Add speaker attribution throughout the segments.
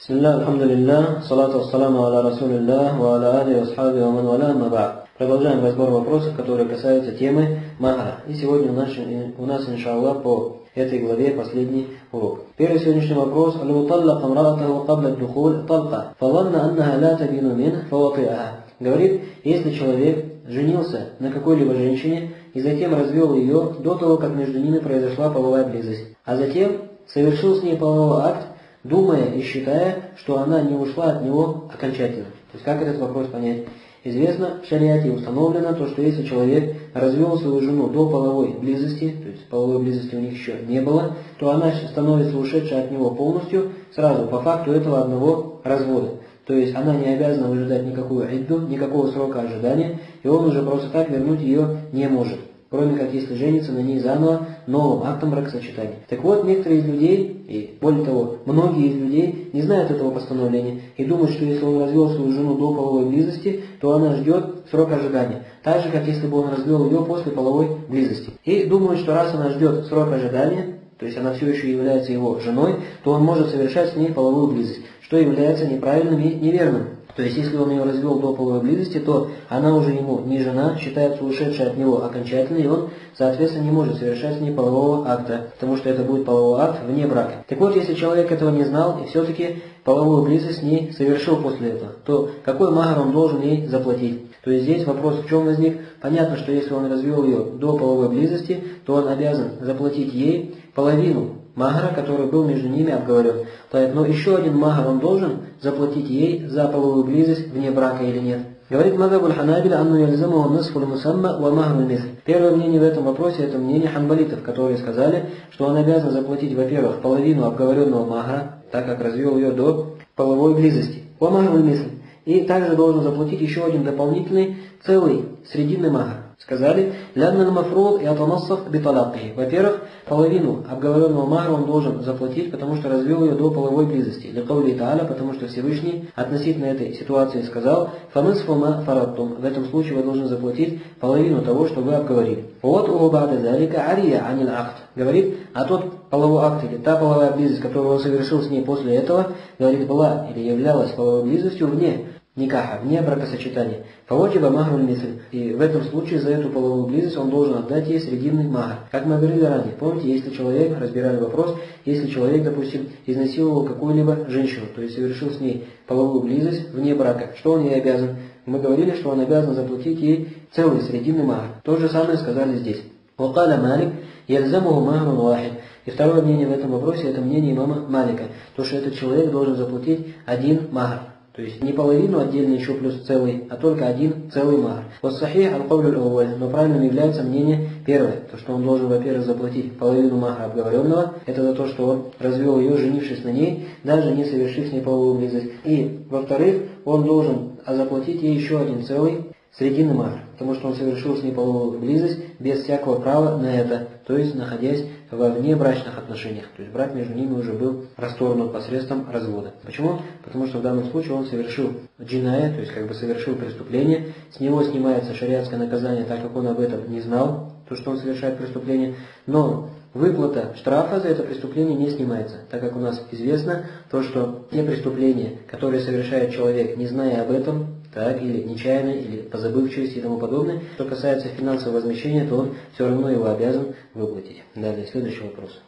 Speaker 1: بسم الله الحمد لله الصلاة والسلام على رسول الله وعلى آله وصحبه ومن والاه ما بعد Продолжаем разбор вопросов, которые касаются темы Махара. И сегодня у нас, у нас иншаллах, по этой главе последний урок. Первый сегодняшний вопрос. لو طلق امرأته قبل الدخول طلقة فظن أنها لا تبين منه فوطئها. Говорит, если человек женился на какой-либо женщине и затем развел ее до того, как между ними произошла половая близость, а затем совершил с ней половой акт, думая и считая, что она не ушла от него окончательно. То есть как этот вопрос понять? Известно, в шариате установлено то, что если человек развел свою жену до половой близости, то есть половой близости у них еще не было, то она становится ушедшей от него полностью сразу по факту этого одного развода. То есть она не обязана выжидать никакую идду, никакого срока ожидания, и он уже просто так вернуть ее не может кроме как если женится на ней заново новым актом бракосочетания. Так вот, некоторые из людей, и более того, многие из людей не знают этого постановления и думают, что если он развел свою жену до половой близости, то она ждет срок ожидания. Так же, как если бы он развел ее после половой близости. И думают, что раз она ждет срок ожидания, то есть она все еще является его женой, то он может совершать с ней половую близость, что является неправильным и неверным. То есть, если он ее развел до половой близости, то она уже ему не жена, считается ушедшей от него окончательно, и он, соответственно, не может совершать с ней полового акта, потому что это будет половой акт вне брака. Так вот, если человек этого не знал и все-таки половую близость с ней совершил после этого, то какой магар он должен ей заплатить? То есть здесь вопрос в чем возник? Понятно, что если он развел ее до половой близости, то он обязан заплатить ей половину магара, который был между ними обговорен. Но еще один магар он должен заплатить ей за половую близость вне брака или нет. Говорит Мазабуль Ханабиля, анну яльзаму нисфуль мусамма ва магру мисл. Первое мнение в этом вопросе это мнение ханбалитов, которые сказали, что он обязан заплатить, во-первых, половину обговоренного магра, так как развел ее до половой близости. Ва магру мисл. И также должен заплатить еще один дополнительный целый срединный магр. Сказали, лянна мафруд и атанассав биталаки. Во-первых, половину обговоренного мара он должен заплатить, потому что развел ее до половой близости. Для каули Тааля, потому что Всевышний относительно этой ситуации сказал, фанысфума фараттум. В этом случае вы должны заплатить половину того, что вы обговорили. Вот у бада залика ария анил акт. Говорит, а тот половой акт или та половая близость, которую он совершил с ней после этого, говорит, была или являлась половой близостью вне никаха, вне бракосочетания. Фаводжиба махруль мисль. И в этом случае за эту половую близость он должен отдать ей срединный махр. Как мы говорили ранее, помните, если человек, разбирали вопрос, если человек, допустим, изнасиловал какую-либо женщину, то есть совершил с ней половую близость вне брака, что он ей обязан? Мы говорили, что он обязан заплатить ей целый срединный махр. То же самое сказали здесь. Вакаля Малик, яльзамуху махрун вахид. И второе мнение в этом вопросе, это мнение имама Малика, то, что этот человек должен заплатить один махр. То есть не половину отдельно еще плюс целый, а только один целый махр. Вот сахих аль но правильным является мнение первое, то что он должен, во-первых, заплатить половину махра обговоренного, это за то, что он развел ее, женившись на ней, даже не совершив с ней половую близость. И, во-вторых, он должен заплатить ей еще один целый срединный махр, потому что он совершил с ней половую близость без всякого права на это, то есть находясь во внебрачных отношениях. То есть брак между ними уже был расторгнут посредством развода. Почему? Потому что в данном случае он совершил джиная, то есть как бы совершил преступление, с него снимается шариатское наказание, так как он об этом не знал, то, что он совершает преступление, но выплата штрафа за это преступление не снимается, так как у нас известно то, что те преступления, которые совершает человек, не зная об этом, так, или нечаянно, или по забывчивости и тому подобное. Что касается финансового возмещения, то он все равно его обязан выплатить. Далее, следующий вопрос.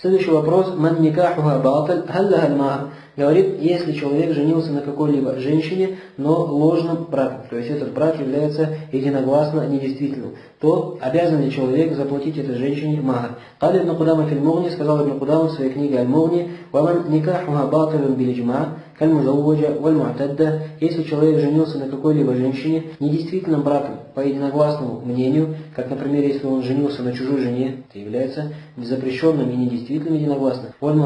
Speaker 1: Следующий вопрос. Ман никахуха баталь халлахаль Говорит, если человек женился на какой-либо женщине, но ложным браком, то есть этот брак является единогласно недействительным, то обязан ли человек заплатить этой женщине махар? Кали Ибн Кудама фильмовни, сказал Ибн Кудама в своей книге Аль-Мугни, «Ваман никахуха баталюн билиджма» кальмузауджа валь если человек женился на какой-либо женщине недействительным браком, по единогласному мнению, как, например, если он женился на чужой жене, это является запрещенным и недействительным единогласно, валь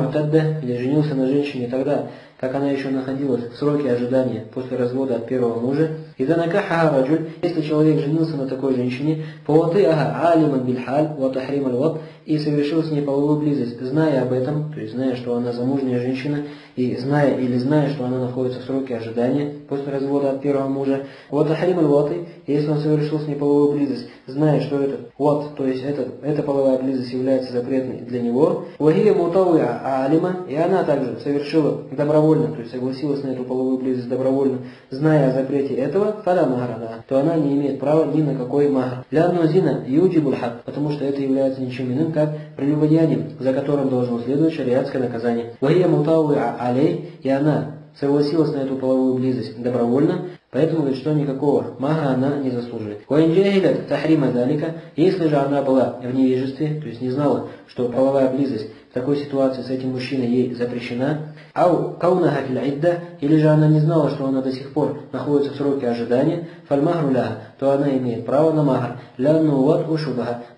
Speaker 1: или женился на женщине тогда, как она еще находилась в сроке ожидания после развода от первого мужа, и накаха раджуль, если человек женился на такой женщине, фаваты ага алиман бильхаль ва тахрим аль и совершил с ней половую близость, зная об этом, то есть зная, что она замужняя женщина, и зная или зная, что она находится в сроке ожидания после развода от первого мужа, вот ахрим аль если он совершил с ней половую близость, зная, что это вот, то есть это, эта половая близость является запретной для него, вахия мутауя алима, и она также совершила добровольно, то есть согласилась на эту половую близость добровольно, зная о запрете этого, фала махрана, то она не имеет права ни на какой махр. Ля зина юджибуль хак, потому что это является ничем иным, как прелюбодеянием, за которым должно следовать шариатское наказание. Вахия мутауя алей, и она согласилась на эту половую близость добровольно, поэтому говорит, что никакого мага она не заслуживает. Ваинджахилят тахрима далика, если же она была в невежестве, то есть не знала, что половая близость такой ситуации с этим мужчиной ей запрещена, ау каунаха идда, или же она не знала, что она до сих пор находится в сроке ожидания, фальмахру то она имеет право на махр, лянну ват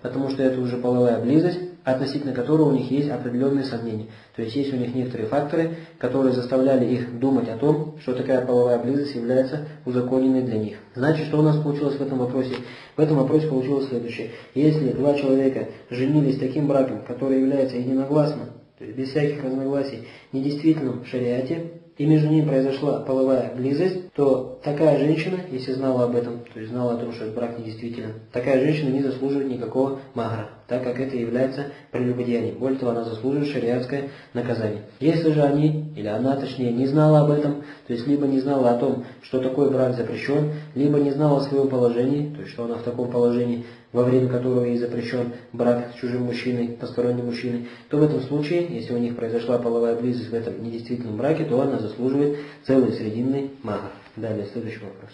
Speaker 1: потому что это уже половая близость, относительно которого у них есть определенные сомнения. То есть есть у них некоторые факторы, которые заставляли их думать о том, что такая половая близость является узаконенной для них. Значит, что у нас получилось в этом вопросе? В этом вопросе получилось следующее. Если два человека женились таким браком, который является единогласным, то есть без всяких разногласий, недействительным в шариате, и между ними произошла половая близость, то такая женщина, если знала об этом, то есть знала о том, что этот брак недействителен, такая женщина не заслуживает никакого магра, так как это является прелюбодеянием. Более того, она заслуживает шариатское наказание. Если же они, или она точнее, не знала об этом, то есть либо не знала о том, что такой брак запрещен, либо не знала о своем положении, то есть что она в таком положении во время которого ей запрещен брак с чужим мужчиной, посторонним мужчиной, то в этом случае, если у них произошла половая близость в этом недействительном браке, то она заслуживает целый срединный магар. Далее, следующий вопрос.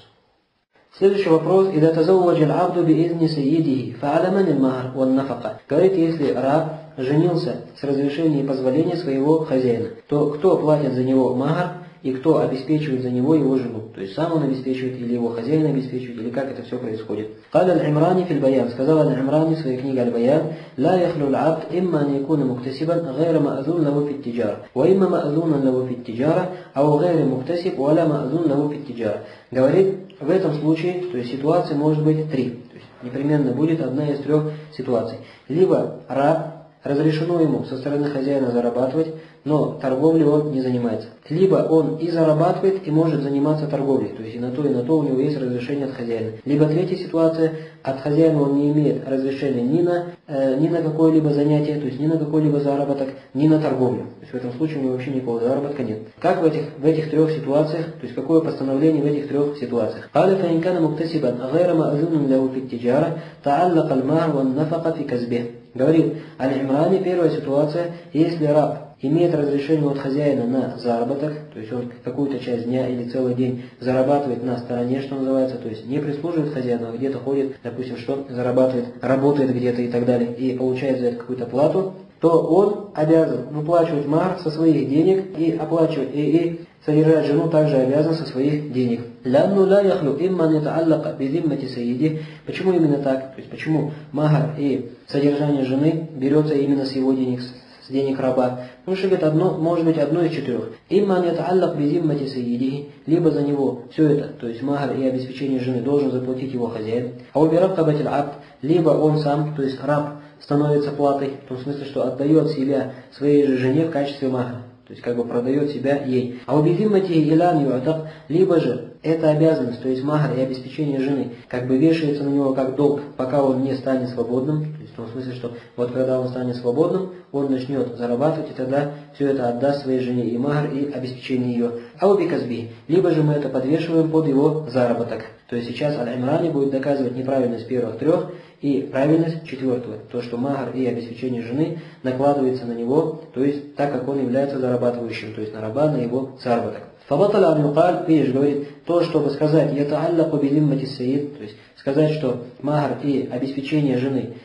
Speaker 1: Следующий вопрос. «Ида тазавваджа аль-абду биизни сайидихи, фа'аламан аль-махар ван нафака». Говорит, если раб женился с разрешения и позволения своего хозяина, то кто платит за него магар и кто обеспечивает за него его жену. То есть сам он обеспечивает, или его хозяин обеспечивает, или как это все происходит. قال العمراني في البيان сказал العمراني в своей книге البيان لا يخلو العبد إما أن يكون مكتسبا غير مأذون له في التجارة وإما مأذونا له في التجارة أو غير مكتسب ولا مأذون له في التجارة говорит в этом случае то есть ситуации может быть три то есть непременно будет одна из трех ситуаций либо раб разрешено ему со стороны хозяина зарабатывать но торговлей он не занимается. Либо он и зарабатывает, и может заниматься торговлей, то есть и на то, и на то у него есть разрешение от хозяина. Либо третья ситуация, от хозяина он не имеет разрешения ни на, э, ни на какое-либо занятие, то есть ни на какой-либо заработок, ни на торговлю. То есть в этом случае у него вообще никакого заработка нет. Как в этих, в этих трех ситуациях, то есть какое постановление в этих трех ситуациях? قال فإن كان مكتسبا غير مأذون له في التجارة تعلق المهر والنفقة في كسبه. Говорит Аль-Имрани, первая ситуация, если раб имеет разрешение от хозяина на заработок, то есть он какую-то часть дня или целый день зарабатывает на стороне, что называется, то есть не прислуживает хозяину, а где-то ходит, допустим, что зарабатывает, работает где-то и так далее, и получает за это какую-то плату, то он обязан выплачивать мар со своих денег и оплачивать, и, и Содержать жену также обязан со своих денег. Лянну ля яхлю имман ятааллака бидиммати саиди. Почему именно так? То есть почему махар и содержание жены берется именно с его денег, с денег раба? Потому что это одно, может быть одно из четырех. Имман ятааллак бидиммати саиди. Либо за него все это, то есть махар и обеспечение жены должен заплатить его хозяин. А убираб табатиль абд. Либо он сам, то есть раб, становится платой, в том смысле, что отдает себя своей же жене в качестве махара. То есть как бы продает себя ей. А убедимати илан юатак, либо же эта обязанность, то есть махар и обеспечение жены, как бы вешается на него как долг, пока он не станет свободным, том смысле, что вот когда он станет свободным, он начнет зарабатывать, и тогда все это отдаст своей жене и магр, и обеспечение ее. А уби казби. Либо же мы это подвешиваем под его заработок. То есть сейчас Аль-Имрани будет доказывать неправильность первых трех и правильность четвертого. То, что магр и обеспечение жены накладывается на него, то есть так как он является зарабатывающим, то есть на на его заработок. Фабатал ан видишь, говорит, то, чтобы сказать, это аллаху бидиммати саид, то есть сказать, что магр и обеспечение жены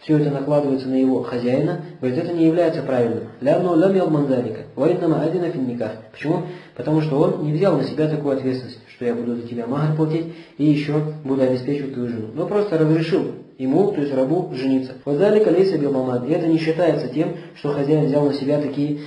Speaker 1: все это накладывается на его хозяина, говорит, это не является правильным. Лявну лам ялмандалика, вайнама адина финниках. Почему? Потому что он не взял на себя такую ответственность, что я буду за тебя махар платить и еще буду обеспечивать твою жену. Но просто разрешил ему, то есть рабу, жениться. Вот далее колейся белмамад. И это не считается тем, что хозяин взял на себя такие,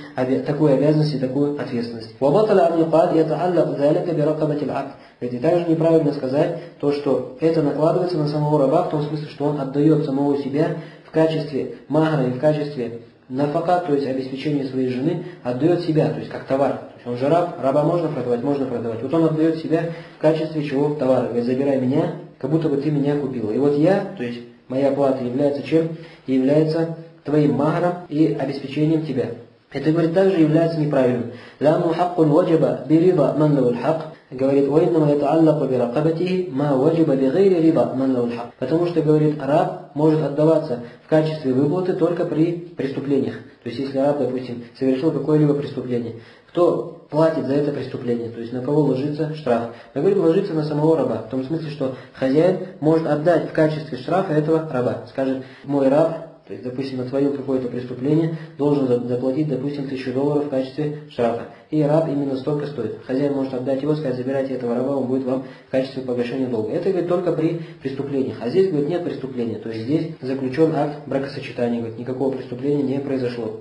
Speaker 1: такую обязанность и такую ответственность. Вабаталя амникад ятааллак залика биракабатил акт. И также неправильно сказать то, что это накладывается на самого раба, в том смысле, что он отдает самого себя в качестве махра и в качестве нафака, то есть обеспечение своей жены, отдает себя, то есть как товар. То есть он же раб, раба можно продавать, можно продавать. Вот он отдает себя в качестве чего? Товара. Говорит, забирай меня, как будто бы ты меня купила. И вот я, то есть моя плата является чем? Является твоим махром и обеспечением тебя. Это, говорит, также является неправильным. لأنه حق وجب برضا من له الحق говорит, وإنما يتعلق برقبته ما وجب بغير رضا من له الحق. Потому что, говорит, раб может отдаваться в качестве выплаты только при преступлениях. То есть, если раб, допустим, совершил какое-либо преступление, кто платит за это преступление, то есть на кого ложится штраф. Мы говорим, ложится на самого раба, в том смысле, что хозяин может отдать в качестве штрафа этого раба. Скажет, мой раб то есть, допустим, натворил какое-то преступление, должен заплатить, допустим, тысячу долларов в качестве штрафа. И раб именно столько стоит. Хозяин может отдать его, сказать, забирайте этого раба, он будет вам в качестве погашения долга. Это, говорит, только при преступлениях. А здесь, говорит, нет преступления. То есть здесь заключен акт бракосочетания, говорит, никакого преступления не произошло.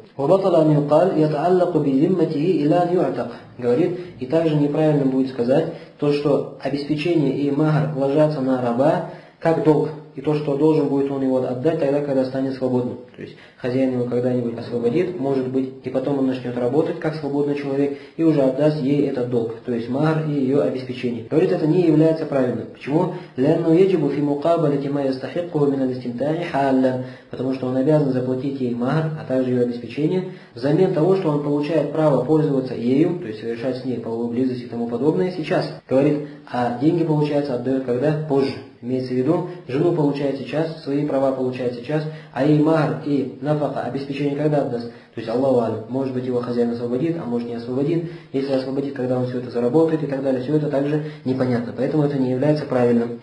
Speaker 1: Говорит, и также неправильно будет сказать то, что обеспечение и магар ложатся на раба как долг и то, что должен будет он его отдать тогда, когда станет свободным. То есть хозяин его когда-нибудь освободит, может быть, и потом он начнет работать как свободный человек и уже отдаст ей этот долг, то есть мар и ее обеспечение. Говорит, это не является правильным. Почему? Потому что он обязан заплатить ей мар, а также ее обеспечение, взамен того, что он получает право пользоваться ею, то есть совершать с ней половую близость и тому подобное сейчас. Говорит, а деньги, получается, отдает когда? Позже. Имеется в виду, жену получает сейчас, свои права получает сейчас, а ей мар и нафака, обеспечение когда отдаст? То есть Аллаху Алим, может быть его хозяин освободит, а может не освободит. Если освободит, когда он все это заработает и так далее, все это также непонятно. Поэтому это не является правильным.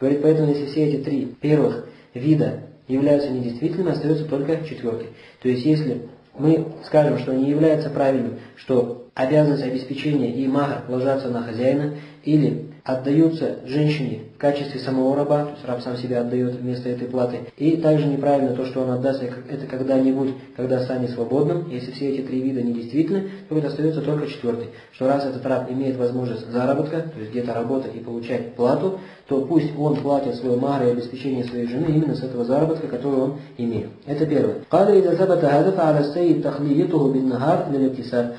Speaker 1: Говорит, поэтому если все эти три первых вида являются недействительными, остается только четвертый. То есть если мы скажем, что не является правильным, что обязанность обеспечения и мага ложатся на хозяина, или отдаются женщине в качестве самого раба, то есть раб сам себя отдает вместо этой платы. И также неправильно то, что он отдаст это когда-нибудь, когда станет свободным. Если все эти три вида недействительны, то вот остается только четвертый. Что раз этот раб имеет возможность заработка, то есть где-то работать и получать плату, то пусть он платит свой мар и обеспечение своей жены именно с этого заработка, который он имеет. Это первое.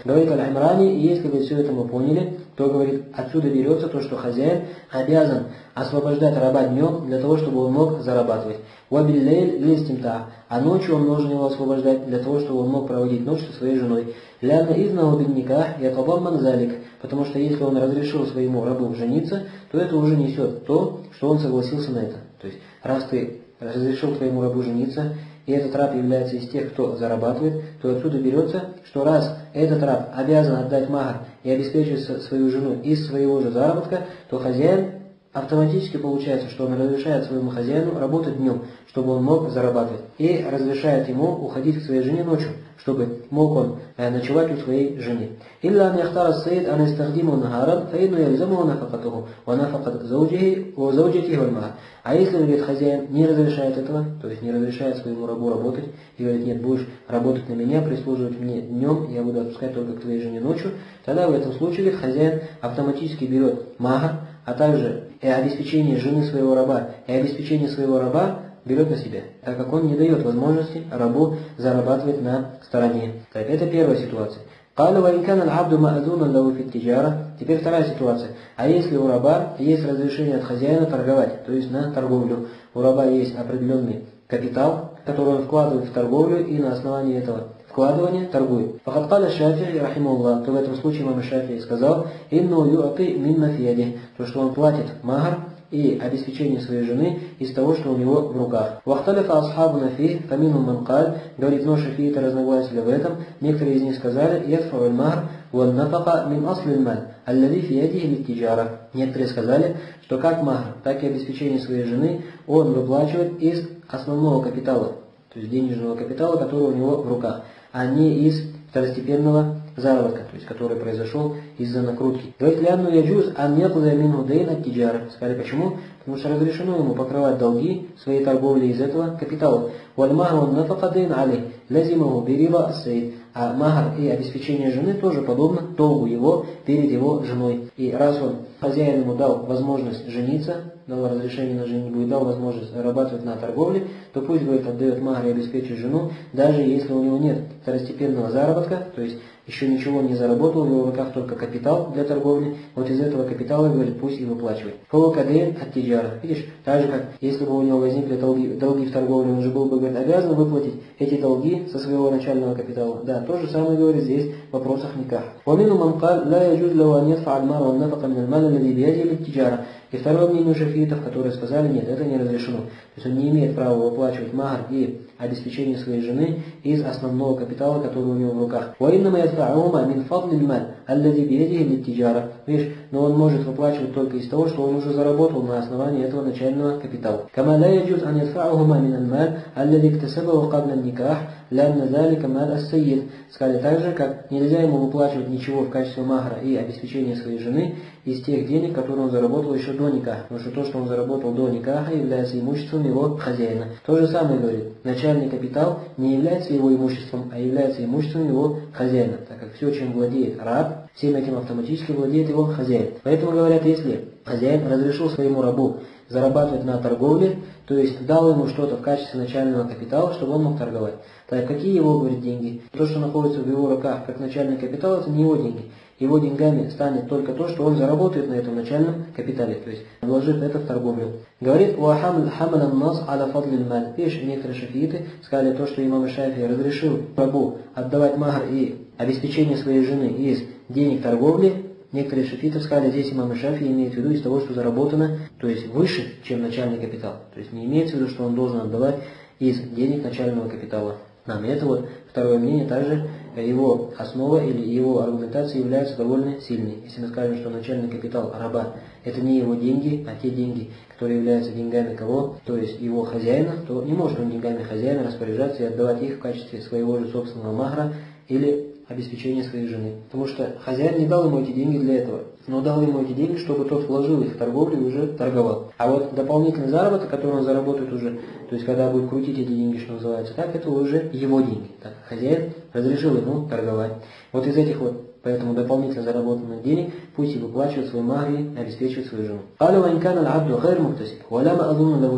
Speaker 1: Говорит Аль-Имрани, и если вы все это мы поняли, то, говорит, отсюда берется то, что хозяин обязан освобождать раба днем для того, чтобы он мог зарабатывать. Вабиллейль листимта. А ночью он должен его освобождать для того, чтобы он мог проводить ночь со своей женой. Ляна изна бедняка якобам залик. Потому что если он разрешил своему рабу жениться, то это уже несет то, что он согласился на это. То есть, раз ты разрешил твоему рабу жениться, и этот раб является из тех, кто зарабатывает, то отсюда берется, что раз этот раб обязан отдать махар и обеспечить свою жену из своего же заработка, то хозяин автоматически получается, что он разрешает своему хозяину работать днем, чтобы он мог зарабатывать, и разрешает ему уходить к своей жене ночью, чтобы мог он э, ночевать у своей жены. إلا أن يختار السيد أن يستخدمه نهارا فإنه يلزمه نفقته ونفقة زوجه وزوجته والمهر. А если, говорит, хозяин не разрешает этого, то есть не разрешает своему рабу работать, и говорит, нет, будешь работать на меня, прислуживать мне днем, я буду отпускать только к твоей жене ночью, тогда в этом случае, говорит, хозяин автоматически берет махар, а также и обеспечение жены своего раба, и обеспечение своего раба берет на себя, так как он не дает возможности рабу зарабатывать на стороне. Так, это первая ситуация. قال وإن كان العبد مأذونا له في التجارة Теперь вторая ситуация. А если у раба есть разрешение от хозяина торговать, то есть на торговлю, у раба есть определенный капитал, который он вкладывает в торговлю и на основании этого вкладывания торгует. Фахаткаля Шафии, рахимуллах, то в этом случае мама Шафии сказал, «Инну юаты мин мафияди», то, что он платит магар и обеспечение своей жены из того, что у него в руках. Вахталифа асхабу нафи, камину манкаль, говорит, но шафииты разногласили в этом. Некоторые из них сказали, ядфау аль-махр, ван нафака мин асли аль-маль, аллади фи ядихи тиджара. Некоторые сказали, что как махр, так и обеспечение своей жены он выплачивает из основного капитала, то есть денежного капитала, который у него в руках, а не из второстепенного заработка, то есть который произошел из-за накрутки. Говорит, ляну яджуз ан якуза минху дейн от тиджара. Сказали, почему? Потому что разрешено ему покрывать долги своей торговли из этого капитала. Вальмаху нафака дейн али, лазимаху бериба ассейд. А махар и обеспечение жены тоже подобно долгу его перед его женой. И раз он хозяин ему дал возможность жениться, дал разрешение на женитьбу и дал возможность зарабатывать на торговле, то пусть, говорит, отдает махр и обеспечит жену, даже если у него нет второстепенного заработка, то есть еще ничего не заработал, в его руках только капитал для торговли, вот из этого капитала, говорит, пусть и выплачивает. Фавакадейн от тиджара. Видишь, так же, как если бы у него возникли долги, долги в торговле, он же был бы, говорит, обязан выплатить эти долги со своего начального капитала. Да, то же самое, говорит, здесь в вопросах никак. ومنهم من قال لا يجوز له أن يدفع المال والنفقة من المال الذي بيده للتجارة и второе мнение у шафиитов, которые сказали, нет, это не разрешено. То есть он не имеет права выплачивать махар и обеспечение своей жены из основного капитала, который у него в руках. وإنما يدفعهما من فضل المال الذي بيده للتجارة. Видишь, но он может выплачивать только из того, что он уже заработал на основании этого начального капитала. كما لا يجوز أن يدفعهما من المال الذي اكتسبه قبل النكاح лянна далика мад ассаид, сказали также, как нельзя ему выплачивать ничего в качестве махра и обеспечения своей жены из тех денег, которые он заработал еще до никаха, потому что то, что он заработал до никаха, является имуществом его хозяина. То же самое говорит, начальный капитал не является его имуществом, а является имуществом его хозяина, так как все, чем владеет раб, всем этим автоматически владеет его хозяин. Поэтому говорят, если хозяин разрешил своему рабу зарабатывать на торговле, то есть дал ему что-то в качестве начального капитала, чтобы он мог торговать. Так какие его, говорит, деньги? То, что находится в его руках как начальный капитал, это не его деньги. Его деньгами станет только то, что он заработает на этом начальном капитале, то есть вложит это в торговлю. Говорит, нас аля маль. Видишь, некоторые шафииты сказали то, что имам Шафи разрешил рабу отдавать махр и обеспечение своей жены из денег торговли, Некоторые шафиты сказали, здесь имам Шафи имеет в виду из того, что заработано, то есть выше, чем начальный капитал. То есть не имеется в виду, что он должен отдавать из денег начального капитала. Нам это вот второе мнение, также его основа или его аргументация является довольно сильной. Если мы скажем, что начальный капитал раба это не его деньги, а те деньги, которые являются деньгами кого, то есть его хозяина, то не может он деньгами хозяина распоряжаться и отдавать их в качестве своего же собственного махра или обеспечения своей жены. Потому что хозяин не дал ему эти деньги для этого, но дал ему эти деньги, чтобы тот вложил их в торговлю и уже торговал. А вот дополнительный заработок, который он заработает уже, то есть когда будет крутить эти деньги, что называется, так, это уже его деньги. Так, хозяин разрешил ему торговать. Вот из этих вот Поэтому дополнительно заработанных денег пусть и выплачивает свой магри и а обеспечивает свою жену. Калю ванькана абду хайр мухтасиб, валяма азуна.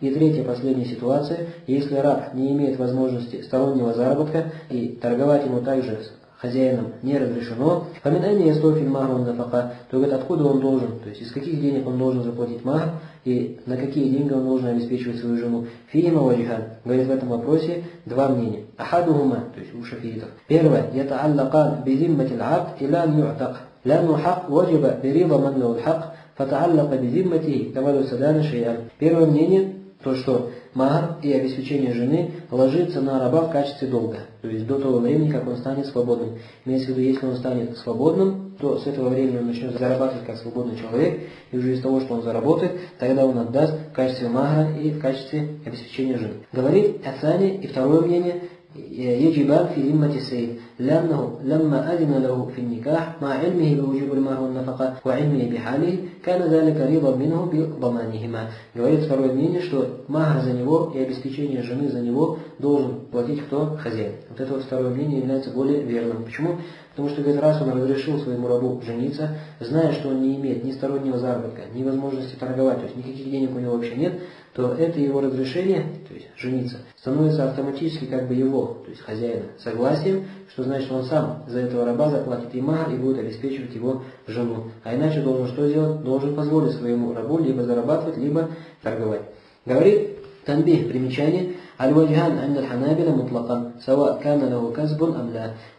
Speaker 1: И третья, последняя ситуация, если раб не имеет возможности стороннего заработка и торговать ему также хозяином не разрешено. Фаминами ястофи махру нафака, то говорит, откуда он должен, то есть из каких денег он должен заплатить махр, и на какие деньги он должен обеспечивать свою жену. Фиима ваджихан, говорит в этом вопросе два мнения. Ахадухума, то есть у шафиитов. Первое, ятааллака бизимматил абд иля мюатак. Лянну хак ваджиба бирива ман лаул хак, фатааллака бизимматихи, таваду садана шейан. Первое мнение, то что Махар и обеспечение жены ложится на раба в качестве долга, то есть до того времени, как он станет свободным. Имеется в виду, если он станет свободным, то с этого времени он начнет зарабатывать как свободный человек, и уже из того, что он заработает, тогда он отдаст в качестве махара и в качестве обеспечения жены. Говорит Ацани и второе мнение, يجبان في ذمة السيد لأنه لما أذن له في النكاح مع علمه بوجوب المهر والنفقة وعلمه بحاله كان ذلك رضا منه بضمانهما. Говорит второе мнение, что махр за него и обеспечение жены за него должен платить кто? Хозяин. Вот это вот второе мнение является более верным. Почему? Потому что, говорит, раз он разрешил своему рабу жениться, зная, что он не имеет ни стороннего заработка, ни возможности торговать, то есть никаких денег у него вообще нет, то это его разрешение, то есть жениться, становится автоматически как бы его, то есть хозяина, согласием, что значит он сам за этого раба заплатит имар и будет обеспечивать его жену. А иначе должен что делать? Должен позволить своему рабу либо зарабатывать, либо торговать. Говорит Танбих, примечание, Аль-Ваджхан ан аль-Ханабиля мутлакан, сава кана лаху казбун.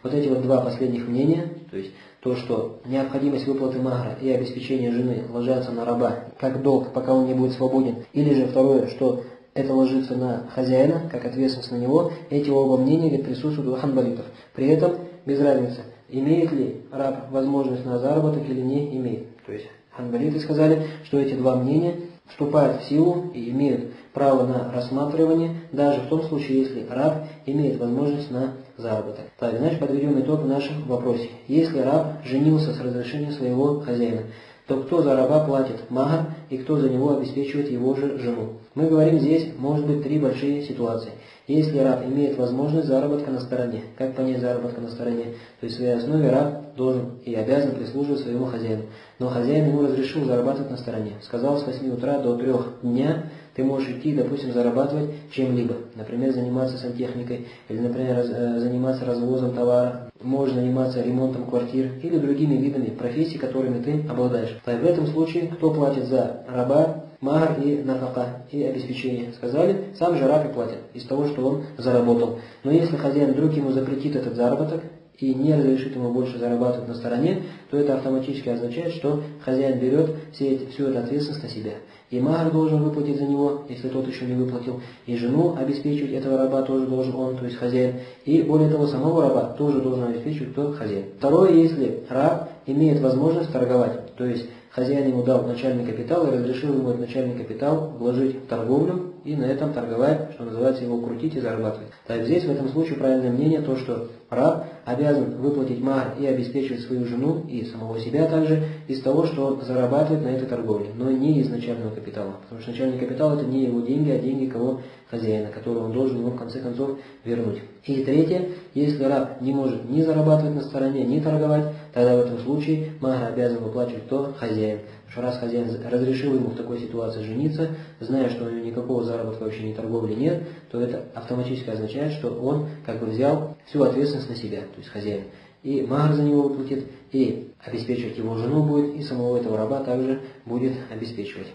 Speaker 1: Вот эти вот два последних мнения, то есть то, что необходимость выплаты магра и обеспечения жены ложатся на раба, как долг, пока он не будет свободен, или же второе, что это ложится на хозяина, как ответственность на него, эти оба мнения говорит, присутствуют у ханбалитов. При этом без разницы, имеет ли раб возможность на заработок или не имеет. То есть ханбалиты сказали, что эти два мнения вступают в силу и имеют право на рассматривание, даже в том случае, если раб имеет возможность на заработок. Так, значит, подведем итог в нашем вопросе. Если раб женился с разрешения своего хозяина, то кто за раба платит магар и кто за него обеспечивает его же жену. Мы говорим здесь, может быть, три большие ситуации. если раб имеет возможность заработка на стороне. Как понять заработка на стороне? То есть в своей основе раб должен и обязан прислуживать своему хозяину. Но хозяин ему разрешил зарабатывать на стороне. Сказал с 8 утра до 3 дня ты можешь идти, допустим, зарабатывать чем-либо. Например, заниматься сантехникой, или, например, раз, э, заниматься развозом товара, можешь заниматься ремонтом квартир или другими видами профессий, которыми ты обладаешь. То в этом случае кто платит за раба? Магар и нафака, и обеспечение. Сказали, сам же раб и платит из того, что он заработал. Но если хозяин вдруг ему запретит этот заработок, и не разрешит ему больше зарабатывать на стороне, то это автоматически означает, что хозяин берет все всю эту ответственность на себя. И магр должен выплатить за него, если тот еще не выплатил, и жену обеспечивать этого раба тоже должен он, то есть хозяин, и более того, самого раба тоже должен обеспечивать тот хозяин. Второе, если раб имеет возможность торговать, то есть хозяин ему дал начальный капитал и разрешил ему этот начальный капитал вложить в торговлю и на этом торговать, что называется, его крутить и зарабатывать. Так здесь в этом случае правильное мнение то, что раб обязан выплатить мар и обеспечивать свою жену и самого себя также из того, что зарабатывает на этой торговле, но не из начального капитала. Потому что начальный капитал это не его деньги, а деньги кого хозяина, которые он должен ему в конце концов вернуть. И третье, если раб не может ни зарабатывать на стороне, ни торговать, тогда в этом случае мар обязан выплачивать кто? Хозяин. Что раз хозяин разрешил ему в такой ситуации жениться, зная, что у него никакого заработка вообще ни торговли нет, то это автоматически означает, что он как бы взял всю ответственность на себя, то есть хозяин. И махр за него выплатит, и обеспечивать его жену будет, и самого этого раба также будет обеспечивать.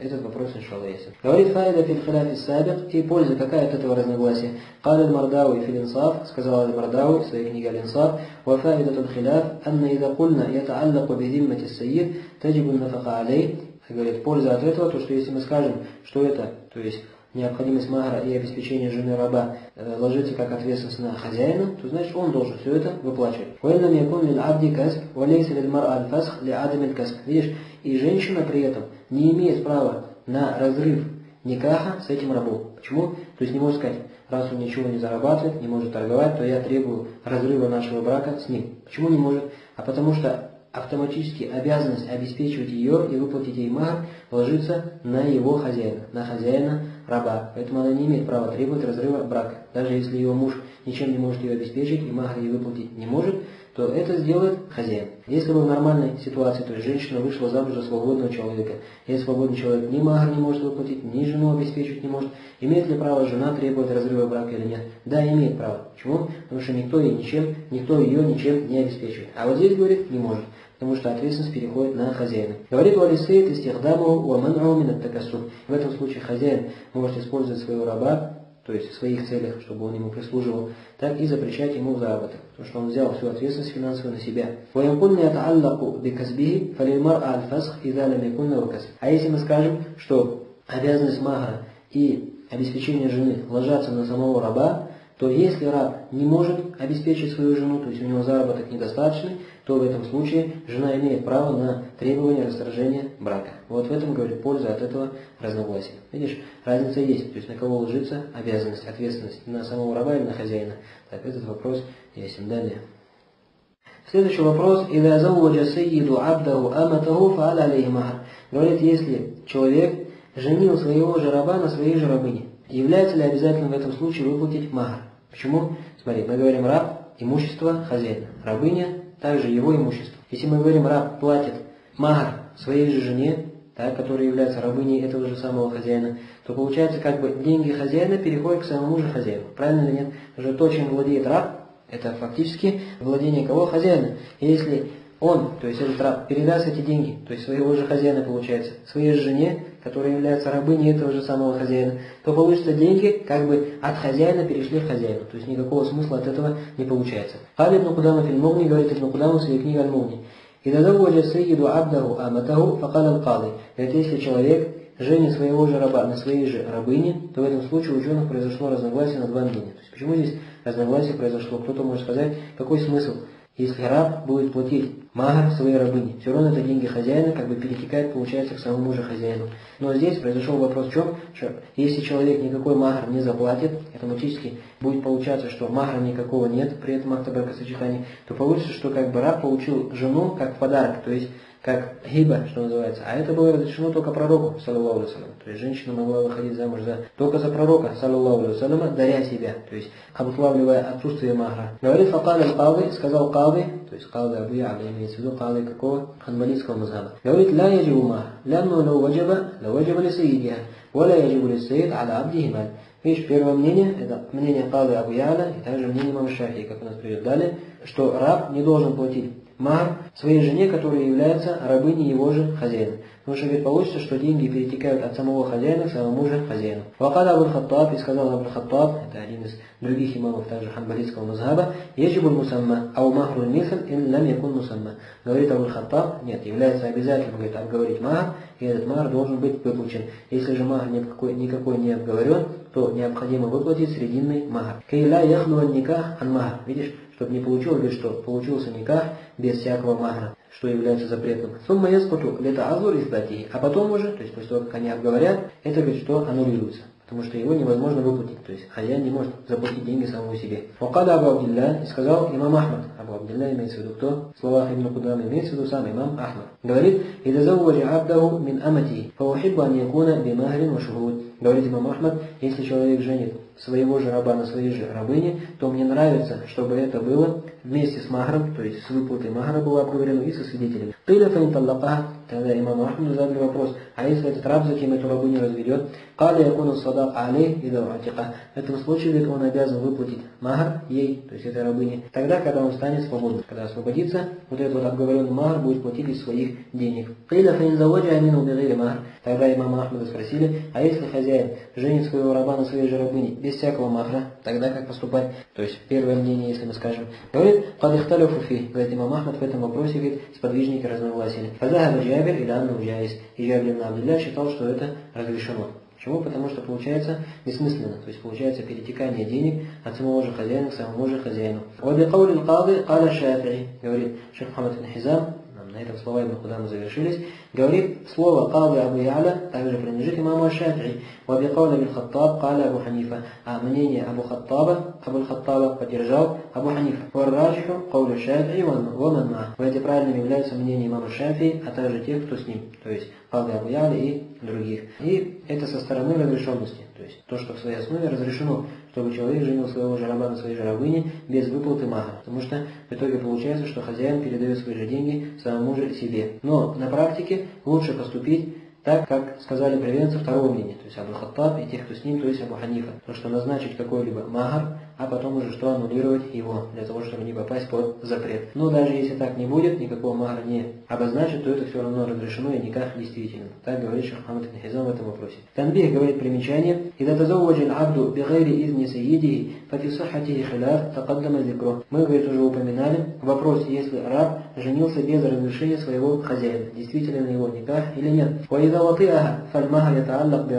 Speaker 1: Этот вопрос, иншалла, ясен. Говорит Файда фил хиляфи сабик, и польза какая от этого разногласия? قال المرداوي في الإنصاف, сказал المرداوي в своей книге الإنصاف, وفائدة الخلاف أن إذا قلنا يتعلق بذمة السيد تجب النفقة عليه. Говорит, польза от этого, то что если мы скажем, что это, то есть необходимость магра и обеспечение жены раба э, ложится как ответственность на хозяина, то значит он должен все это выплачивать. Видишь, и женщина при этом не имеет права на разрыв никаха с этим рабом. Почему? То есть не может сказать, раз он ничего не зарабатывает, не может торговать, то я требую разрыва нашего брака с ним. Почему не может? А потому что автоматически обязанность обеспечивать ее и выплатить ей мар ложится на его хозяина, на хозяина раба. Поэтому она не имеет права требовать разрыва брака. Даже если его муж ничем не может ее обеспечить и махар ей выплатить не может, то это сделает хозяин. Если бы в нормальной ситуации, то есть женщина вышла замуж за свободного человека, если свободный человек ни махар не может выплатить, ни жену обеспечить не может, имеет ли право жена требовать разрыва брака или нет? Да, имеет право. Почему? Потому что никто ей ничем, никто ее ничем не обеспечивает. А вот здесь говорит, не может потому что ответственность переходит на хозяина. Говорит Валисейт истихдаму ва ман'у мин В этом случае хозяин может использовать своего раба, то есть в своих целях, чтобы он ему прислуживал, так и запрещать ему заработок, потому что он взял всю ответственность финансовую на себя. А если мы скажем, что обязанность махра и обеспечение жены ложатся на самого раба, то если раб не может обеспечить свою жену, то есть у него заработок недостаточный, то в этом случае жена имеет право на требование расторжения брака. Вот в этом, говорит, польза от этого разногласия. Видишь, разница есть, то есть на кого ложится обязанность, ответственность, на самого раба или на хозяина. Так, этот вопрос ясен. Далее. Следующий вопрос. «Ида завуджа сайиду абдаху аматаху фа'аля алейхи махар». Говорит, если человек женил своего же раба на своей же рабыне, является ли обязательным в этом случае выплатить махар? Почему? Смотри, мы говорим раб, имущество хозяина, рабыня также его имущество. Если мы говорим, раб платит магар своей же жене, так, которая является рабыней этого же самого хозяина, то получается, как бы деньги хозяина переходят к самому же хозяину. Правильно или нет? Потому что то, чем владеет раб, это фактически владение кого? Хозяина. И если он, то есть этот раб, передаст эти деньги, то есть своего же хозяина получается, своей же жене, которая является рабыней этого же самого хозяина, то получится деньги как бы от хозяина перешли к хозяину. То есть никакого смысла от этого не получается. Хаби ибн фильмовни говорит ибн Кудама в своей книге Аль-Мувни. «Ида заводжа сайиду абдаху аматаху факал аль-кады». Говорит, если человек женит своего же раба на своей же рабыне, то в этом случае у ученых произошло разногласие на два мнения. То есть почему здесь разногласие произошло? Кто-то может сказать, какой смысл? Если раб будет платить магар своей рабыне, все равно это деньги хозяина как бы перетекает, получается, к самому же хозяину. Но здесь произошел вопрос в чем? Что если человек никакой магар не заплатит, автоматически будет получаться, что магара никакого нет при этом акта бракосочетания, то получится, что как бы раб получил жену как подарок, то есть как гиба, что называется. А это было разрешено только пророку, саллаллаху алейhi То есть женщина могла выходить замуж за, только за пророка, саллаллаху алейhi даря себя, то есть обуславливая отсутствие махра. Говорит Факаль аль сказал Кады, то есть Кады Абу Я'ля, имеется в виду Кады какого? Ханбалийского мазхаба. Говорит, لا يجب مهر لأنه لو وجب لوجب لسيدها ولا يجب للسيد على عبده مال Видишь, первое мнение, это мнение Кады Абу Яля и также мнение Имама Шафии, как у нас придет далее, что раб не должен платить мар своей жене, которая является рабыней его же хозяина. Потому что говорит, получится, что деньги перетекают от самого хозяина к самому же хозяину. Вакада Абу Хаттаб, и сказал Абу Хаттаб, это один из других имамов также ханбалийского мазхаба, Ежибуль мусамма, ау махру мисл ин лам якун мусамма. Говорит Абу Хаттаб, нет, является обязательным, говорит, обговорить мар, и этот мар должен быть выплачен. Если же мар никакой, никакой не обговорен, то необходимо выплатить срединный махар. Кейла яхну никах ан махар. Видишь, чтобы не получилось, говорит, что получился никах без всякого махра, что является запретным. Сумма яскуту лета азур из А потом уже, то есть после того, как они обговорят, это говорит, что аннулируется. Потому что его невозможно выплатить. То есть хозяин не может заплатить деньги самому себе. Вакада Абу Абдилля, и сказал имам Ахмад. Абу Абдилля имеется в виду кто? В словах Ибн Кудама имеется в виду сам имам Ахмад. Говорит, «Ида завваджа абдаху мин амати, фаухибба ан якуна бимахрин ва шухуд». Говорит имам Ахмад, если человек женит своего же раба на своей же рабыне, то мне нравится, чтобы это было вместе с махром, то есть с выплатой махра было обговорено и со свидетелями. Тыля фаин тогда имам Ахмад задали вопрос, а если этот раб затем эту рабыню разведет, кали якуну садак алей и атика. В этом случае говорит, он обязан выплатить махр ей, то есть этой рабыне, тогда, когда он станет свободным. Когда освободится, вот этот вот обговоренный махр будет платить из своих денег. Тыля фаин заводжа амину бигири махр. Тогда имама Ахмада спросили, а если хозяин женит своего раба на своей же рабыне без всякого махра, тогда как поступать? То есть первое мнение, если мы скажем. Говорит, говорит, «Кадыхталюфу фи». Говорит, имам Ахмад в этом вопросе, говорит, сподвижники разногласили. «Фазахаба джабир и анну джаис». И Джабир ибн Абдулля считал, что это разрешено. Почему? Потому что получается бессмысленно. То есть получается перетекание денег от самого же хозяина к самому же хозяину. «Вабикаули лкады аля шафири». Говорит Шейх Мухаммад Хизам, на этом слова Ибн Худама завершились, говорит, слово «Кады Абу Я'ля» также принадлежит имаму Шафии. «Вабикауля бил Хаттаб» «Каля Абу Ханифа». А мнение Абу Хаттаба, Абу Хаттаба поддержал Абу Ханифа. «Варраджиху кауля Шафии ваман ма». В эти правильными являются мнения имама Шафии, а также тех, кто с ним. То есть Кады Абу Я'ля и других. И это со стороны разрешенности. То есть то, что в своей основе разрешено чтобы человек женил своего же раба на своей же рабыне без выплаты мага. Потому что в итоге получается, что хозяин передает свои же деньги самому же себе. Но на практике лучше поступить так, как сказали приверженцы второго мнения, то есть Абу Хаттаб и тех, кто с ним, то есть Абу Ханифа. То, что назначить какой-либо магар, а потом уже что аннулировать его, для того, чтобы не попасть под запрет. Но даже если так не будет, никакого махра не обозначит, то это все равно разрешено и никак действительно. Так говорит Шейх Мухаммад Хизам в этом вопросе. Танбих говорит примечание, «Ида тазавваджин абду бигайри изни саидихи, фатисахатихи хиляф, такаддама зикро». Мы, говорит, уже упоминали вопрос, если раб женился без разрешения своего хозяина, действительно его никак или нет. «Ва ида ватиаха, фаль махар ятааллак.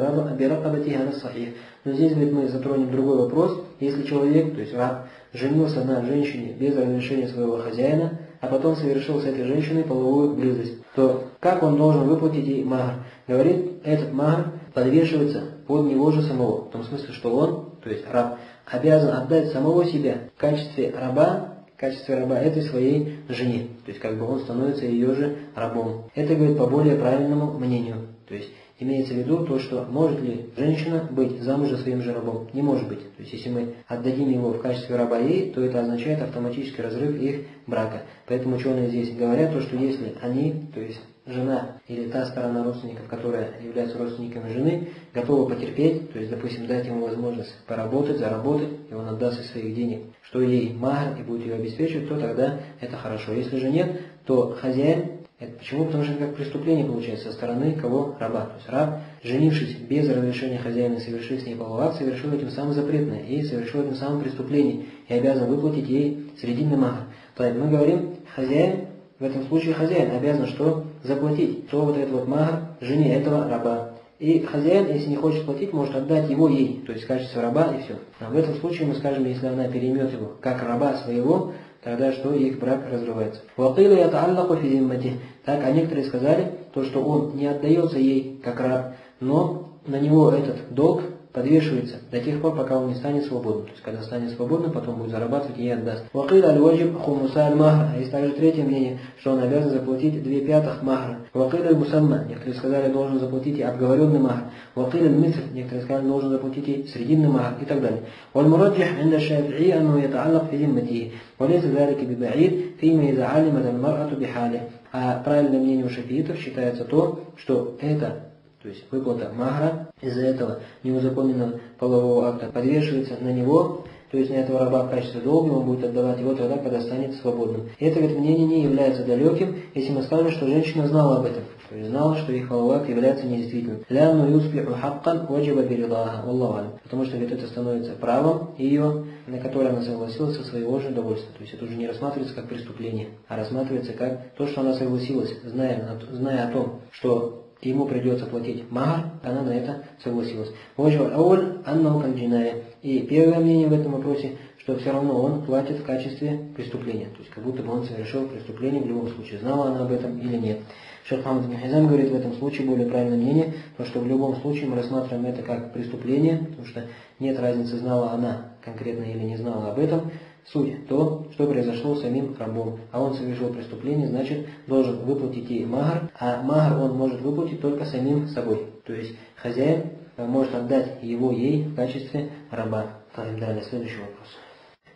Speaker 1: Но здесь, говорит, мы затронем другой вопрос. Если человек, то есть раб, женился на женщине без разрешения своего хозяина, а потом совершил с этой женщиной половую близость, то как он должен выплатить ей магр? Говорит, этот магр подвешивается под него же самого. В том смысле, что он, то есть раб, обязан отдать самого себя в качестве раба, в качестве раба этой своей жене. То есть как бы он становится ее же рабом. Это говорит по более правильному мнению. То есть Имеется в виду то, что может ли женщина быть замужем своим же рабом? Не может быть. То есть если мы отдадим его в качестве раба ей, то это означает автоматический разрыв их брака. Поэтому ученые здесь говорят то, что если они, то есть жена или та сторона родственников, которая является родственниками жены, готова потерпеть, то есть, допустим, дать ему возможность поработать, заработать, и он отдаст из своих денег, что ей махр и будет ее обеспечивать, то тогда это хорошо. Если же нет, то хозяин это почему? Потому что это как преступление получается со стороны кого? Раба. То есть раб, женившись без разрешения хозяина, совершив с ней половой акт, совершил этим самым запретное и совершил этим самым преступление и обязан выплатить ей срединный махр. То есть мы говорим, хозяин, в этом случае хозяин обязан что? Заплатить. То вот этот вот махр жене этого раба. И хозяин, если не хочет платить, может отдать его ей, то есть в качестве раба и все. А в этом случае мы скажем, если она переймет его как раба своего, тогда что их брак разрывается. Вакила ятааллаку фи зиммати. Так, а некоторые сказали, то, что он не отдается ей как раб, но на него этот долг подвешивается до тех пор, пока он не станет свободным. То есть, когда станет свободным, потом будет зарабатывать и отдаст. Вакил аль-ваджиб хумуса аль-махра. Есть также третье мнение, что он обязан заплатить две пятых махра. Вакил аль-мусамма. Некоторые сказали, должен заплатить и обговоренный махр. Вакил аль-митр. Некоторые сказали, должен заплатить и срединный махр и так далее. والمرجح عند الشافعي أنه يتعلق في ذمته وليس ذلك ببعيد فيما إذا علمت المرأة بحاله а правильное мнение у шафиитов считается то, что это, то есть выплата махра, из-за этого неузаконенного полового акта подвешивается на него, то есть на этого раба в качестве долга он будет отдавать его тогда, когда станет свободным. И это ведь мнение не является далеким, если мы скажем, что женщина знала об этом, то есть знала, что их половой акт является недействительным. Ляну юспиху хаккан ваджиба берилаха, Аллаху Потому что ведь это становится правом ее, на которое она согласилась со своего же удовольствия. То есть это уже не рассматривается как преступление, а рассматривается как то, что она согласилась, зная, зная о том, что ему придется платить махар, она на это согласилась. ауль аннау кальджиная. И первое мнение в этом вопросе, что все равно он платит в качестве преступления. То есть как будто бы он совершил преступление в любом случае. Знала она об этом или нет. Шейх Хамад говорит в этом случае более правильное мнение, потому что в любом случае мы рассматриваем это как преступление, потому что нет разницы, знала она конкретно или не знала об этом. Суть то, что произошло с самим рабом. А он совершил преступление, значит, должен выплатить ей магар, а магар он может выплатить только самим собой. То есть хозяин может отдать его ей в качестве раба. Далее, следующий вопрос.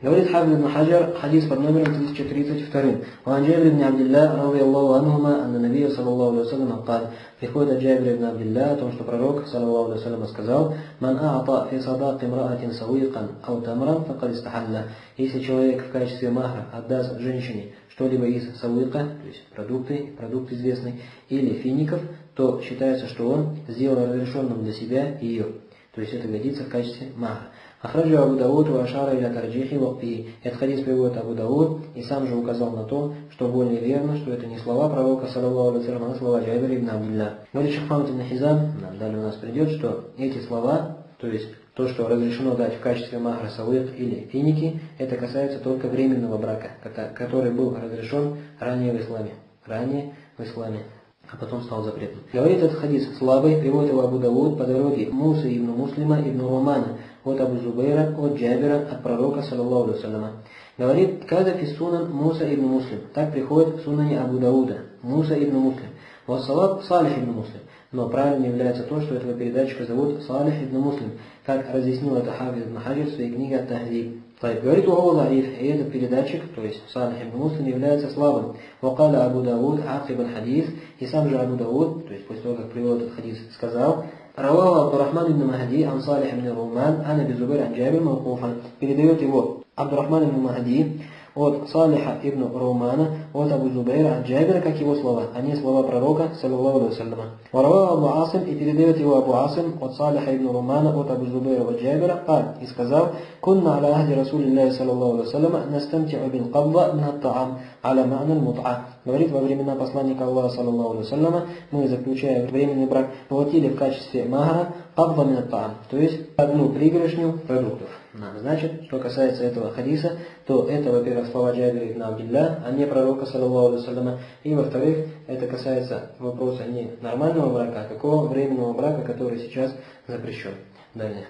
Speaker 1: Говорит Хабиб ибн Хаджар, хадис под номером 1032. وعن جابر بن عبد الله رضي الله عنهما أن النبي صلى الله عليه وسلم قال Приходит от Джабира ибн Абдилля о том, что пророк, саллаллаху алейhi сказал, «Ман а'ата фи садак имраатин сауикан ау тамран факад истахалля». Если человек в качестве махра отдаст женщине что-либо из сауика, то есть продукты, продукт известный, или фиников, то считается, что он сделал разрешенным для себя ее. То есть это годится в качестве махра. Ахраджу Абу Дауд ва Ашара иля тарджихи вакти. Этот хадис приводит Абу Дауд и сам же указал на то, что более верно, что это не слова пророка, саллаллаху алейhi а слова Джабира ибн Абдилля. Говорит Шахмамад ибн Хизам, далее у нас придет, что эти слова, то есть то, что разрешено дать в качестве махра савык или финики, это касается только временного брака, который был разрешен ранее в исламе. Ранее в исламе а потом стал запретным. Говорит этот хадис слабый, приводит его Абу Дауд по дороге Муса ибн Муслима ибн Румана, от Абу Зубейра, от Джабира, от пророка, саллаллаху алейhi Говорит, когда фисунан Муса ибн Муслим. Так приходит в сунане Абу Дауда. Муса ибн Муслим. Вассалат Салих ибн Муслим. Но правильно является то, что этого передатчика зовут Салих ибн Муслим, как разъяснил это Хафиз ибн в своей книге «Ат-Тахдиб». Говорит Угу Зариф, и этот передатчик, то есть Салих ибн Муслим, является слабым. Вакаля Абу Дауд, Акиб аль-Хадис, и сам же Абу Дауд, то есть после того, как привел этот хадис, сказал, رواه عبد الرحمن بن مهدي عن صالح بن الرومان عن ابي الزبير عن جابر موقوفا. في رواية عبد الرحمن بن مهدي. Салиха ибн Румана, от Абу Зубейра, от Джабира, как его слова, а не слова пророка, саллаллаху алейhi вассаляма. Варава Абу Асим, и передает его Абу Асим от Салиха ибн Румана, от Абу Зубейра, от Джабира, а, и сказал, «Кунна аля ахди Расулиллахи, саллаллаху алейhi вассаляма, настамти'у бил кабва мин таам аля ма'на мут'a». Говорит, во времена посланника Аллаха, саллаллаху алейhi вассаляма, мы, заключая временный брак, платили в качестве магара кабва мин таам, то есть одну пригоршню продуктов. Значит, что касается этого хадиса, то это, во-первых, слова Джабира ибн Абдилля, а не пророка, саллаллаху алейhi И, во-вторых, это касается вопроса не нормального брака, а какого временного брака, который сейчас запрещен. Далее.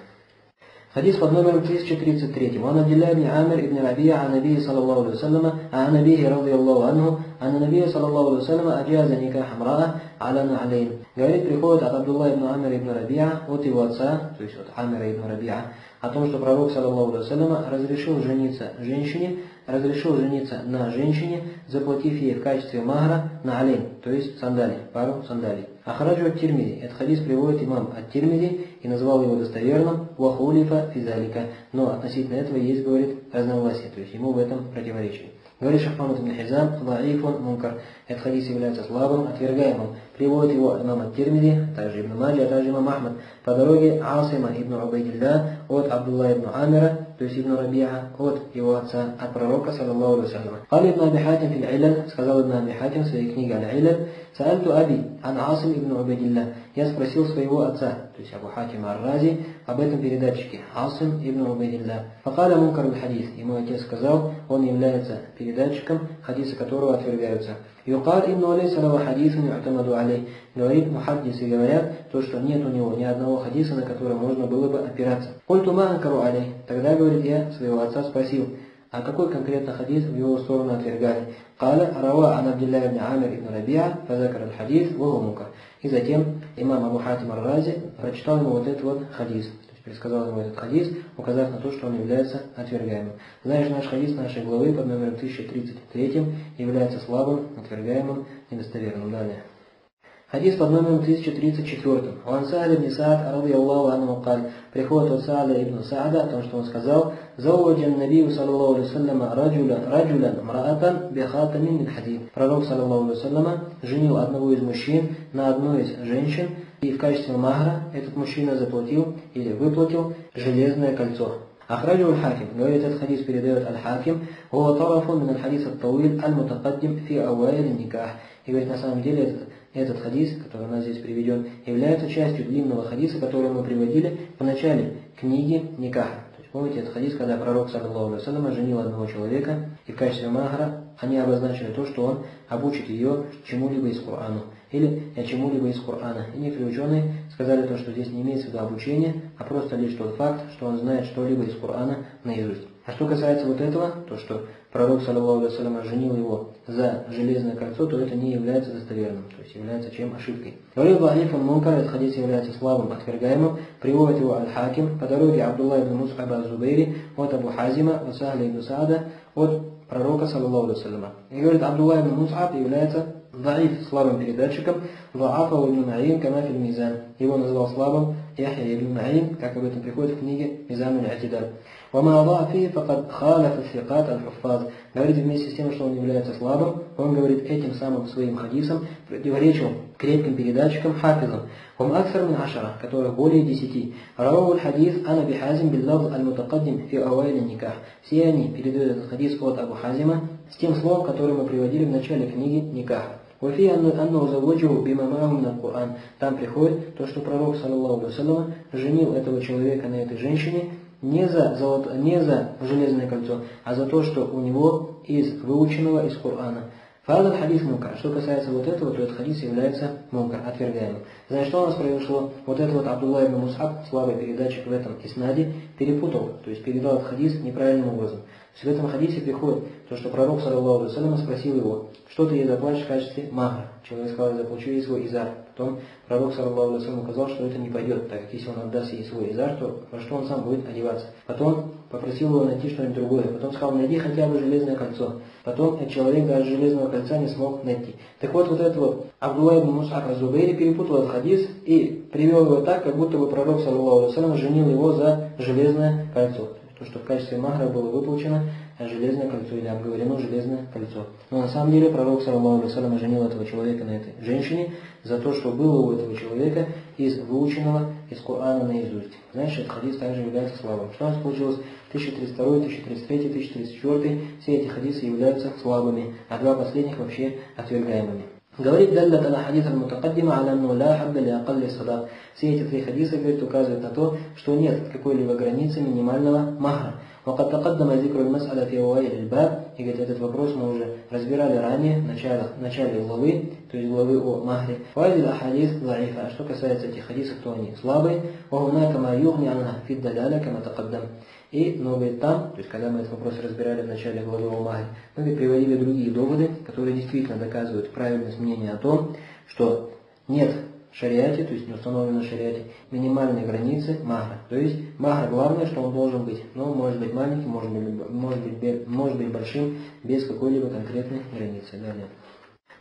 Speaker 1: حديث под номером 1033. وعن عبد الله بن عامر بن ربيع عن النبي صلى الله عليه وسلم عن نبيه رضي الله عنه أن النبي صلى الله عليه وسلم أجاز نكاح امرأة على نعلين. Говорит, приходит от Абдулла ибн Амир ибн Рабиа, от его отца, то есть от Амира ибн Рабиа, о том, что пророк, саллаллаху алейhi разрешил жениться женщине, разрешил жениться на женщине, заплатив ей в качестве магра на олень, то есть сандали, пару сандалий. Ахраджу от Тирмиди. Этот хадис приводит имам от Тирмиди и назвал его достоверным Вахулифа Физалика. Но относительно этого есть, говорит, разногласие, то есть ему в этом противоречие. Говорит Шахмамад ибн Хизам, Лаифун Мункар. Этот хадис является слабым, отвергаемым. Приводит его имам от-Тирмиди, также Ибн Маджи, а также имам Ахмад. По дороге Асима ибн Убайдилля от Абдулла ибн Амира, то есть ибн Рабиа, от его отца, от пророка, саллаллаху алейhi вассалям. Кали ибн Аби Хатим фил Иляль, сказал ибн Аби Хатим в своей книге Аль-Иляль, Саальту Аби, ан Асим ибн Убайдилля. Я спросил своего отца, то есть Абу Хатим Ар-Рази, об этом передатчике, Асим ибн Убайдилля. Факаля мункар хадис. Мой отец сказал, он является передатчиком, хадисы которого отвергаются. Юкар ибн алейса лава хадису ю'тамаду алей. Говорит мухаддисы говорят, то, что нет у него ни одного хадиса, на который можно было бы опираться. Культу анкару алей. Тогда, говорит, я своего отца спросил, а какой конкретно хадис в его сторону отвергали? Каля рава ан Абдилля ибн Амир ибн Рабиа, фазакар аль-хадис, ваху И затем имам Абу Хатим Ар-Рази прочитал ему вот этот вот хадис То есть пересказал ему этот хадис, указав на то, что он является отвергаемым. Знаешь, наш хадис нашей главы под номером 1033 является слабым, отвергаемым, недостоверным. Далее. Хадис под номером 1034. Он Саад ибн Саад, ради Аллаху анху, قال, приходит от Саада ибн Саада, о том, что он сказал, زوج النبي صلى الله عليه وسلم رجلا رجلا امرأة بخاتم من حديد. Пророк, саллаллаху алейhi вассаляма, женил одного из мужчин на одной из женщин, и в качестве махра этот мужчина заплатил или выплатил железное кольцо. أخرجه الحاكم говорит этот хадис передает Аль-Хаким هو طرف من الحديث الطويل المتقدم في أوائل النكاح и говорит на самом деле этот этот хадис, который у нас здесь приведен, является частью длинного хадиса, который мы приводили в начале книги Никаха. То есть помните этот хадис, когда пророк, саллаху алейhi женил одного человека, и в качестве махара они обозначили то, что он обучит ее чему-либо из Корана или чему-либо из Корана. И некоторые ученые сказали то, что здесь не имеется в виду обучение, а просто лишь тот факт, что он знает что-либо из Корана наизусть. А что касается вот этого, то, что пророк, саллаху алейhi женил его за железное кольцо, то это не является достоверным, то есть является чем ошибкой. Говорил Бахлифун Мункар, этот хадис является слабым, отвергаемым, приводит его Аль-Хаким по дороге Абдулла ибн Мусхаба Зубейри от Абу Хазима, от Сахля ибн Саада, от пророка, саллаху алейhi И говорит, Абдулла ибн Мусхаб является ضعيف слабым передатчиком, ضعفه ابن معين كما في الميزان. Его назвал слабым Яхья ибн Маин, как об этом приходит в книге Мизан аль-Атидаль. وما أضاع فيه فقد خالف الثقات الحفاظ. Говорит вместе с тем, что он является слабым, он говорит этим самым своим хадисом, противоречил крепким передатчикам хафизам. هم أكثر من عشرة, которых более десяти. رواه الحديث أنا بحازم باللفظ المتقدم في أوائل النكاح. Все они передают этот хадис от Абу Хазима с тем словом, которое мы приводили в начале книги Никаха. Вафи анну заводжу бимамаху на Коран. Там приходит то, что пророк, саллаллаху алейhi женил этого человека на этой женщине не за, золото, не за железное кольцо, а за то, что у него из выученного из Корана. Фадал хадис мункар. Что касается вот этого, то этот хадис является мункар, отвергаемым. Значит, что у нас произошло? Вот этот вот Абдулла ибн Мусхаб, слабый передатчик в этом иснаде, перепутал, то есть передал этот хадис неправильным образом. В этом хадисе приходит то, что пророк, саллаху алейhi спросил его, что ты ей заплатишь в качестве махра. Человек сказал, я заплачу ей свой изар. Потом пророк, саллаху алейhi указал, что это не пойдет, так как если он отдаст ей свой изар, то во что он сам будет одеваться. Потом попросил его найти что-нибудь другое. Потом сказал, найди хотя бы железное кольцо. Потом человек даже железного кольца не смог найти. Так вот, вот этот вот Абдулла ибн Азубейри перепутал этот хадис и привел его так, как будто бы пророк, саллаху алейhi женил его за железное кольцо. То, что в качестве махра было выплачено железное кольцо или обговорено железное кольцо. Но на самом деле пророк, саллаху алейhi женил этого человека на этой женщине за то, что было у этого человека из выученного из Корана наизусть. Знаешь, этот хадис также является слабым. Что у нас получилось? 1032, 1033, 1034, все эти хадисы являются слабыми, а два последних вообще отвергаемыми. Говорит Даллат на хадис аль-мутакаддима аля анну ла хадда ли акалли садак. Все эти три хадиса, говорит, указывают на то, что нет какой-либо границы минимального махра. وقد تقدم ذكر المسألة في أوائل الباب, И говорит, этот вопрос мы уже разбирали ранее, в начале, в начале главы, то есть главы о махре. Фазил ахадис лаифа. Что касается этих хадисов, то они слабые. Вагунака ма югни анна фиддаляля кама такаддам. И, новые там, то есть когда мы этот вопрос разбирали в начале главы о махре, мы приводили другие доводы, которые действительно доказывают правильность мнения о том, что нет шариате, то есть не установлено в шариате, минимальной границы махра. То есть махра главное, что он должен быть, но может быть маленьким, может быть, может быть, может быть большим, без какой-либо конкретной границы. Далее.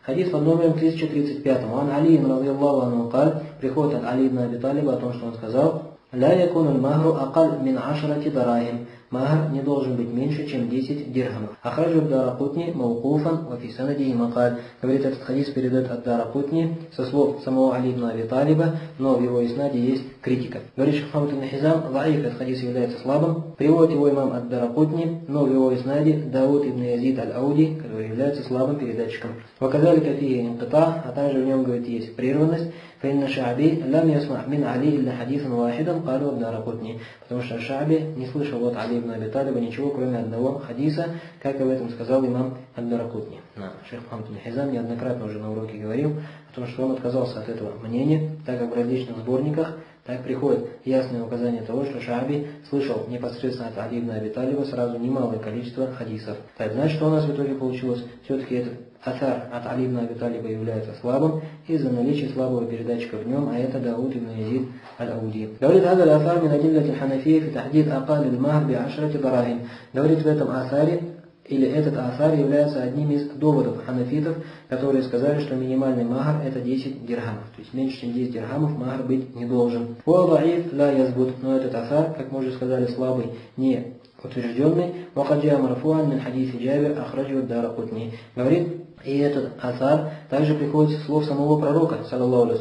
Speaker 1: Хадис под номером 1035. Ан Али, разъяллаху анху, кал, приходит от Али ибн Аби Талиба о том, что он сказал, «Ля якун аль махру акал мин ашрати дарахим». махар не должен быть меньше, чем 10 дирхамов. Ахраджу Даракутни Маукуфан Вафисанади и Макаль. Говорит, этот хадис передает от Даракутни со слов самого Али ибн Аби Талиба, но в его иснаде есть критика. Говорит Шахмамад ибн Хизам, Лаиф этот хадис является слабым. Приводит его имам от Даракутни, но в его иснаде Дауд ибн Язид аль-Ауди, который является слабым передатчиком. Ваказали кафии инкита, а также в нем, говорит, есть прерванность. فإن شعبي لم يسمع من علي إلا حديثا واحدا قالوا الدارقطني потому что Шаби не слышал от Али ибн Аби Талиба ничего, кроме одного хадиса, как об этом сказал имам Ад-Даракутни. Шейх Мухаммад Хизам неоднократно уже на уроке говорил о том, что он отказался от этого мнения, так как в различных сборниках так приходит ясное указание того, что Шаби слышал непосредственно от Али ибн сразу немалое количество хадисов. Так, значит, что у нас в итоге получилось? Все-таки этот Асар от Алибна Абиталиба является слабым из-за наличия слабого передатчика в нем, а это Дауд ибн Язид аль-Ауди. Говорит Азар Асар мин адиллати ханафии фи тахдид акал аль-махр би ашрати барахин. Говорит в этом Асаре, или этот асар является одним из доводов ханафитов, которые сказали, что минимальный махар это 10 дирхамов. То есть меньше, чем 10 дирхамов махар быть не должен. Уалдаиф ла язбут. Но этот асар, как мы уже сказали, слабый, не утвержденный. Вакаджи амарфуан мин джабир ахраджи даракутни. Говорит и этот асар также приходит с слов самого пророка, саллаллаху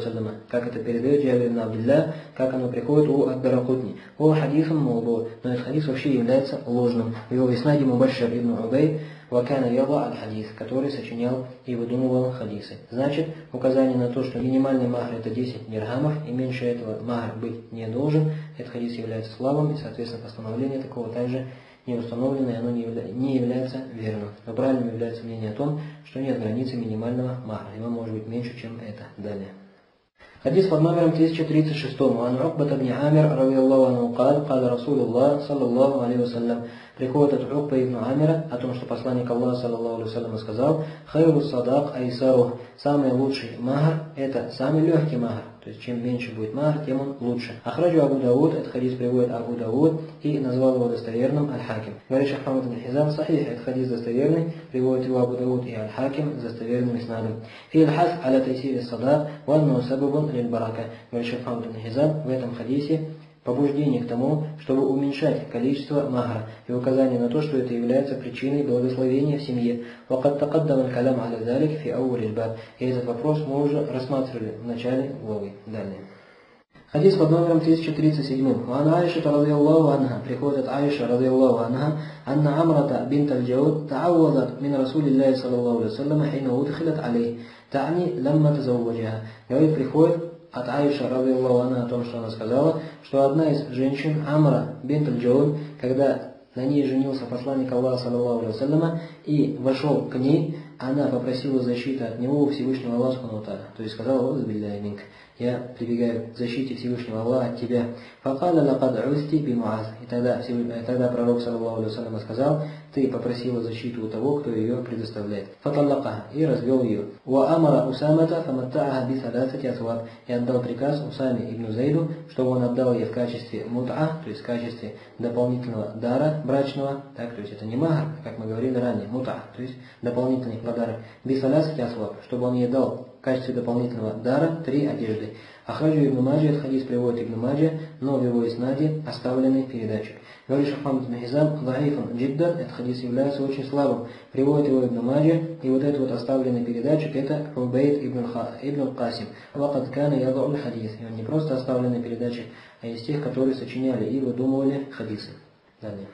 Speaker 1: как это передает Джабир Абдилля, как оно приходит у Ад-Даракутни. О хадисом молду, но этот хадис вообще является ложным. В его виснаде Мубашир ибн Убей, Вакана Ява аль-Хадис, который сочинял и выдумывал хадисы. Значит, указание на то, что минимальный махр это 10 дирхамов, и меньше этого махр быть не должен, этот хадис является слабым, и, соответственно, постановление такого также не установлено, и оно не, явля... не является верным. Но правильным является мнение о том, что нет границы минимального махра. Его может быть меньше, чем это. Далее. حديث под номером 1036 عن عقبة بن عامر رضي الله عنه قال قال رسول الله صلى الله عليه وسلم приходит от Укба ибн Амира о том, что посланник Аллаха, саллаллаху алейhi сказал, «Хайру садак айсару» самый лучший махар – это самый легкий махар. То есть, чем меньше будет махар, тем он лучше. Ахраджу Абу Дауд, этот хадис приводит Абу Дауд и назвал его достоверным Аль-Хаким. Говорит Шахмамад Хизам, сахих, этот хадис достоверный, приводит его Абу Дауд и Аль-Хаким с достоверным иснадом. Фи аль-хас аля тайсири садак, ванну сабабун лиль барака. Говорит Шахмамад Хизам, в этом хадисе побуждение к тому, чтобы уменьшать количество махра и указание на то, что это является причиной благословения в семье. وقد تقدم الكلام على ذلك في أول الباب. И этот вопрос мы уже рассматривали в начале главы. Далее. Хадис под номером 1037. وعن عائشة رضي الله عنها приходит Аиша رضي الله عنها أن عمرة بنت الجود تعوضت من رسول الله صلى الله عليه وسلم حين أدخلت عليه تعني لما تزوجها. Говорит, приходит от Аиша, она о том, что она сказала, что одна из женщин, Амра бинт аль когда на ней женился посланник Аллаха, саллаллаху алейhi и вошел к ней, она попросила защиты от него у Всевышнего Аллаха, то есть сказала, «О, я прибегаю к защите Всевышнего Аллаха от тебя. Факаля лакад усти би Муаз. И тогда, тогда пророк, саллаху алейhi сказал, ты попросила защиту у того, кто ее предоставляет. Фаталлака и развел ее. Ва амара Усамата фаматтааха би саласати асваб. И отдал приказ Усаме ибн Зайду, чтобы он отдал ей в качестве мут'a, то есть в качестве дополнительного дара брачного, так, то есть это не махар, как мы говорили ранее, мут'a, то есть дополнительный подарок. Би саласати асваб, чтобы он ей дал качестве дополнительного дара три одежды. Ахраджу Ибн Маджи, этот хадис приводит Ибн Маджи, но в его иснаде оставленный передатчик. Говорит Шахмад Ибн Хизам, Даифан Джиддан, этот хадис является очень слабым. Приводит его Ибн Маджи, и вот этот вот оставленный передатчик, это Убейд Ибн, Ха, Ибн Касим. Вакад Кана Ядау хадис. И он не просто оставленный передатчик, а из тех, которые сочиняли и выдумывали хадисы. Далее.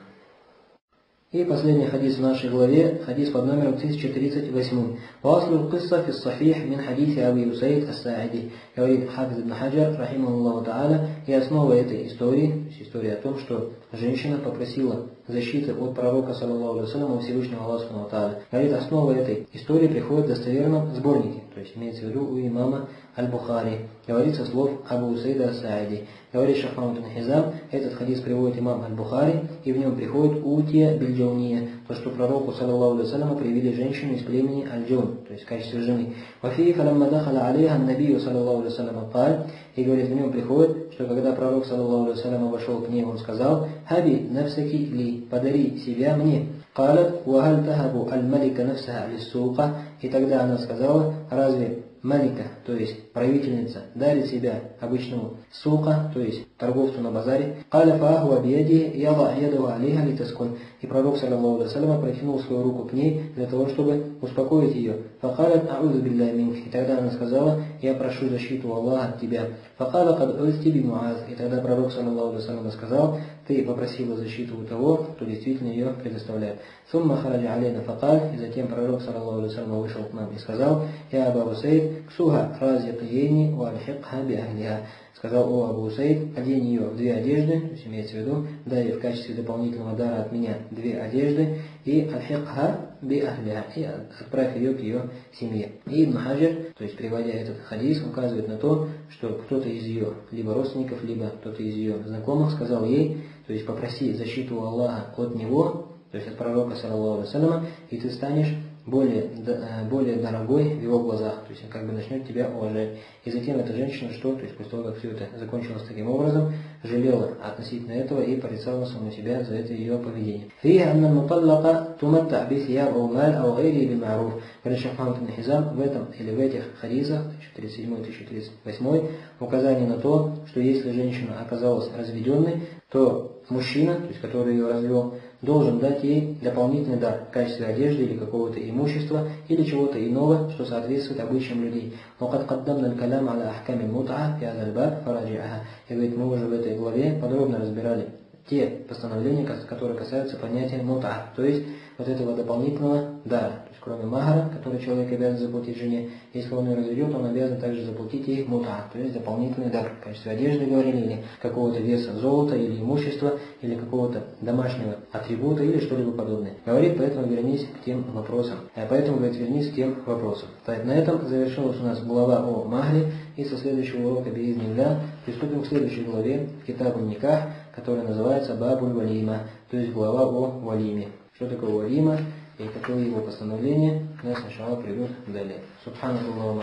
Speaker 1: И последний хадис в нашей главе, хадис под номером 1038. «Васлю кисса фи сахих мин хадиси Аби Юсаид ас-Саади», говорит Хафиз ибн Хаджар, рахималлаху та'аля, и основа этой истории, история о том, что женщина попросила защиты от пророка, саллаллаху алейhi у Всевышнего Аллаха та'аля. Говорит, основа этой истории приходит в достоверном сборнике, то есть имеется в виду у имама Аль-Бухари. Говорится слов Абу Усейда Сааиди. Говорит Шахман Хизам, этот хадис приводит имам Аль-Бухари, и в нем приходит Утия Бильджауния, то, что пророку, саллаллаху алейhi привели женщину из племени Аль-Джун, то есть в качестве жены. Вафии фаламма дахала алейха набию, саллаллаху алейhi каль, и говорит, в нем приходит, что когда пророк, саллаллаху алейhi вошел к ней, он сказал, хаби нафсаки ли, подари себя мне. قالت وهل تهب الملك نفسها للسوق и тогда она сказала разве малика, то есть правительница, дарит себя обычному сука, то есть торговцу на базаре. Каля фаху бьяди яла яду алиха литаскун. И пророк, саллиллаху алейсалям, протянул свою руку к ней для того, чтобы успокоить ее. Факалят ауду билля. И тогда она сказала, я прошу защиту Аллаха от тебя. Факала кад ульти би. И тогда пророк, саллиллаху алейсалям, сказал, ты попросила защиту у того, кто действительно ее предоставляет. Сумма хараджа алейна факаль. И затем пророк, саллиллаху алейсалям, вышел к нам и сказал, я Аба Хусейд, ксуха разъяты разиqiyeni ва альхикха сказал, о Абу Усейд, одень ее в две одежды, то есть имеется в виду, дай в качестве дополнительного дара от меня две одежды, и альхикха и отправь ее к ее семье. И Ибн Хаджир, то есть переводя этот хадис, указывает на то, что кто-то из ее либо родственников, либо кто-то из ее знакомых сказал ей, то есть попроси защиту Аллаха от него, то есть от пророка, саллаллаху и ты станешь более, э, более дорогой в его глазах, то есть он как бы начнет тебя уважать. И затем эта женщина что, то есть после того, как все это закончилось таким образом, жалела относительно этого и порицала саму себя за это ее поведение. فيه أن المطلقة تمتع بثياب أو مال أو غيره بالمعروف. Говорит Шахман Хизам в этом или в этих хадисах, 1037-1038, указание на то, что если женщина оказалась разведенной, то мужчина, то есть который ее развел, должен дать ей дополнительный дар в качестве одежды или какого-то имущества или чего-то иного, что соответствует обычаям людей. وقد قدمنا الكلام على أحكام المتعة في هذا الباب فراجعها. И говорит, мы уже в этой главе подробно разбирали те постановления, которые касаются понятия мута, то есть вот этого дополнительного дара. То есть кроме махара, который человек обязан заплатить жене, если он ее разведет, он обязан также заплатить ей мута, то есть дополнительный дар в качестве одежды, говорили, или какого-то веса золота, или имущества, или какого-то домашнего атрибута, или что-либо подобное. Говорит, поэтому вернись к тем вопросам. А поэтому, говорит, вернись к тем вопросам. Так, на этом завершилась у нас глава о Махре, и со следующего урока Биизнилля приступим к следующей главе, Китабу Никах, которая называется Бабуль Валима, то есть глава о Валиме. Что такое валима и какое его постановление, нас сначала придут далее. Субхану Аллаху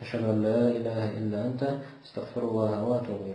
Speaker 1: Ашхаду ан ла иляха илля анта, астагфируллаха ва атубу